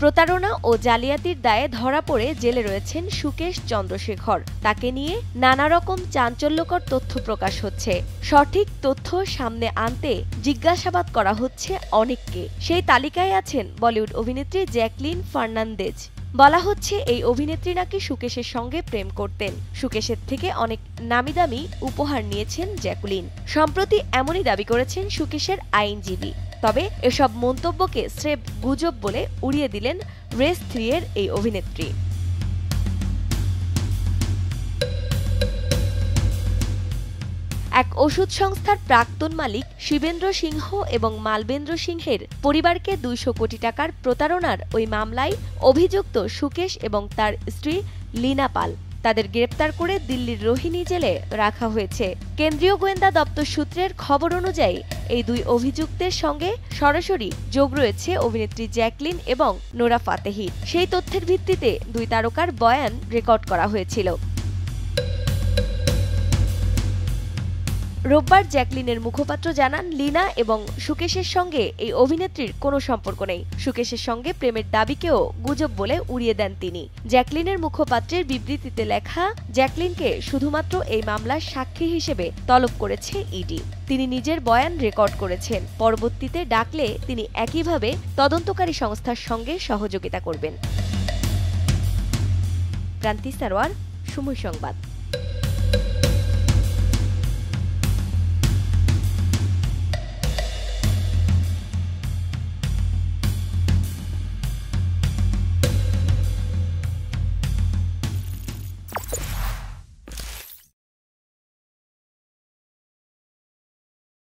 প্রতারণা ও জালিয়াতির দায়ে ধরা পড়ে জেলে রয়েছেন সুকেশ চন্দ্রশেখর। তাকে নিয়ে নানা রকম চাঞ্চল্যকর তথ্য প্রকাশ হচ্ছে। সঠিক তথ্য সামনে আনতে জিজ্ঞাসাবাদ করা হচ্ছে অনেককে। সেই তালিকায় আছেন বলিউড অভিনেত্রী জ্যাকলিন ফার্নান্দেজ। বলা হচ্ছে এই অভিনেত্রী নাকি সুকেশের সঙ্গে প্রেম করতেন। সুকেশের থেকে অনেক নামি দামি উপহার নিয়েছেন জ্যাকুলিন। সম্প্রতি এমনই দাবি করেছেন সুকেশের আইনজীবী। তবে এসব মন্তব্যকে স্রেফ গুজব বলে উড়িয়ে দিলেন রেস থ্রি এর এই অভিনেত্রী। এক ওষুধ সংস্থার প্রাক্তন মালিক শিবেন্দ্র সিংহ এবং মালবেন্দ্র সিংহের পরিবারকে দুইশো কোটি টাকার প্রতারণার ওই মামলায় অভিযুক্ত সুকেশ এবং তার স্ত্রী লীনা পাল। তাদের গ্রেপ্তার করে দিল্লির রোহিণী জেলে রাখা হয়েছে। কেন্দ্রীয় গোয়েন্দা দপ্তর সূত্রের খবর অনুযায়ী, এই দুই অভিযুক্তের সঙ্গে সরাসরি যোগ রয়েছে অভিনেত্রী জ্যাকলিন এবং নোরা ফাতেহি। সেই তথ্যের ভিত্তিতে দুই তারকার বয়ান রেকর্ড করা হয়েছিল। রোববার জ্যাকলিনের মুখপাত্র জানান, লিনা এবং সুকেশের সঙ্গে এই অভিনেত্রীর কোনো সম্পর্ক নেই। সুকেশের সঙ্গে প্রেমের দাবিকেও গুজব বলে উড়িয়ে দেন তিনি। জ্যাকলিনের মুখপাত্রের বিবৃতিতে লেখা, জ্যাকলিনকে শুধুমাত্র এই মামলার সাক্ষী হিসেবে তলব করেছে ইডি। তিনি নিজের বয়ান রেকর্ড করেছেন। পরবর্তীতে ডাকলে তিনি একইভাবে তদন্তকারী সংস্থার সঙ্গে সহযোগিতা করবেন। প্রান্তি সারোয়ার সময় সংবাদ।